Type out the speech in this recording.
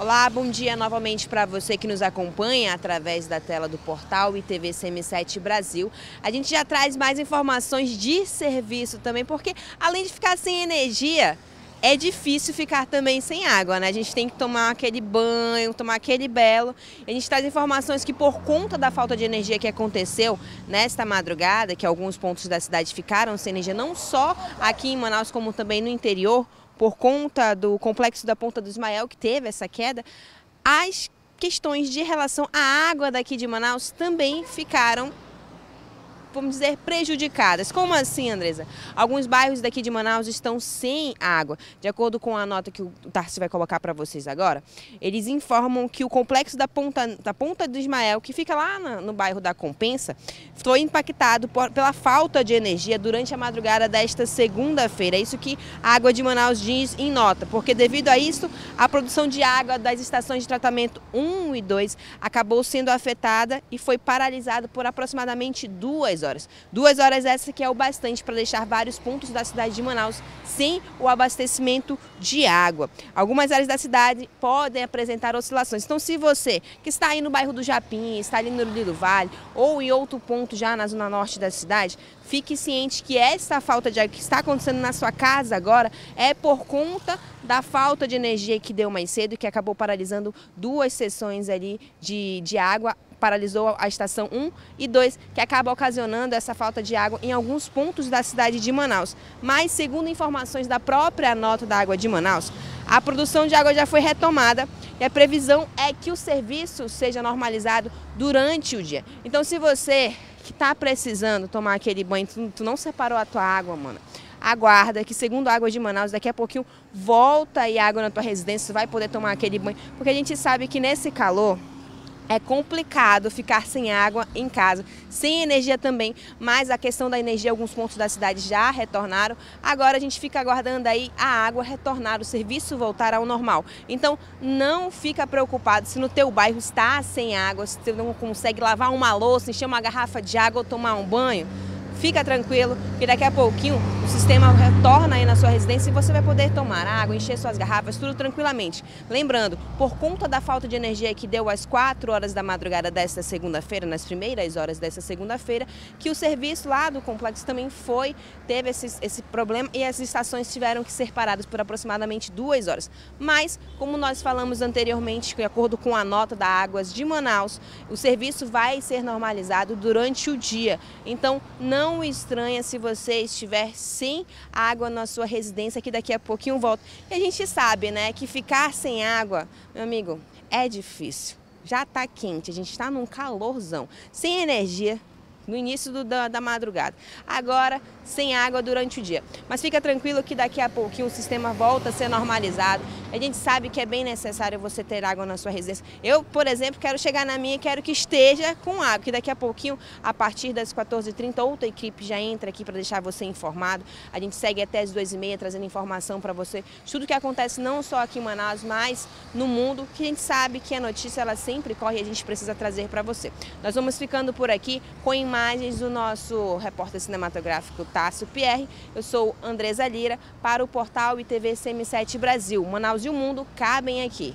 Olá, bom dia novamente para você que nos acompanha através da tela do portal ITV CM7 Brasil. A gente já traz mais informações de serviço também, porque além de ficar sem energia, é difícil ficar também sem água, né? A gente tem que tomar aquele banho, tomar aquele belo. A gente traz informações que por conta da falta de energia que aconteceu nesta madrugada, que alguns pontos da cidade ficaram sem energia, não só aqui em Manaus, como também no interior, por conta do complexo da Ponta do Ismael, que teve essa queda, as questões de relação à água daqui de Manaus também ficaram vamos dizer, prejudicadas. Como assim, Andresa? Alguns bairros daqui de Manaus estão sem água. De acordo com a nota que o Tarsi vai colocar para vocês agora, eles informam que o complexo da Ponta, da Ponta do Ismael, que fica lá no, no bairro da Compensa, foi impactado por, pela falta de energia durante a madrugada desta segunda-feira. É isso que a Água de Manaus diz em nota, porque devido a isso, a produção de água das estações de tratamento 1 e 2 acabou sendo afetada e foi paralisada por aproximadamente duas duas horas. Duas horas essa que é o bastante para deixar vários pontos da cidade de Manaus sem o abastecimento de água. Algumas áreas da cidade podem apresentar oscilações. Então, se você que está aí no bairro do Japim, está ali no Rio do Vale ou em outro ponto já na zona norte da cidade, fique ciente que essa falta de água que está acontecendo na sua casa agora é por conta da falta de energia que deu mais cedo e que acabou paralisando duas sessões ali de, de água paralisou a estação 1 e 2, que acaba ocasionando essa falta de água em alguns pontos da cidade de Manaus. Mas, segundo informações da própria nota da água de Manaus, a produção de água já foi retomada e a previsão é que o serviço seja normalizado durante o dia. Então, se você que está precisando tomar aquele banho, tu, não separou a tua água, mano, aguarda que segundo a Água de Manaus, daqui a pouquinho volta aí água na tua residência, você vai poder tomar aquele banho, porque a gente sabe que nesse calor é complicado ficar sem água em casa, sem energia também, mas a questão da energia, alguns pontos da cidade já retornaram. Agora a gente fica aguardando aí a água retornar, o serviço voltar ao normal. Então não fica preocupado se no teu bairro está sem água, se você não consegue lavar uma louça, encher uma garrafa de água ou tomar um banho Fica tranquilo que daqui a pouquinho o sistema retorna aí na sua residência e você vai poder tomar água, encher suas garrafas, tudo tranquilamente. Lembrando, por conta da falta de energia que deu às 4 horas da madrugada desta segunda-feira, nas primeiras horas desta segunda-feira, que o serviço lá do complexo também foi, teve esse, esse problema e as estações tiveram que ser paradas por aproximadamente duas horas. Mas, como nós falamos anteriormente, de acordo com a nota da Águas de Manaus, o serviço vai ser normalizado durante o dia. Então, não estranha se você estiver sem água na sua residência, que daqui a pouquinho volta. E a gente sabe, né, que ficar sem água, meu amigo, é difícil. Já está quente, a gente está num calorzão. Sem energia, no início do, da, da, madrugada. Agora, sem água durante o dia. Mas fica tranquilo que daqui a pouquinho o sistema volta a ser normalizado. A gente sabe que é bem necessário você ter água na sua residência. Eu, por exemplo, quero chegar na minha e quero que esteja com água, que daqui a pouquinho, a partir das 14h30, outra equipe já entra aqui para deixar você informado. A gente segue até as 2h30 trazendo informação para você. Tudo que acontece não só aqui em Manaus, mas no mundo, que a gente sabe que a notícia ela sempre corre e a gente precisa trazer para você. Nós vamos ficando por aqui com imagens do nosso repórter cinematográfico Tássio Pierre. Eu sou Andresa Lira para o portal ITV CM7 Brasil. Manaus e o mundo cabem aqui.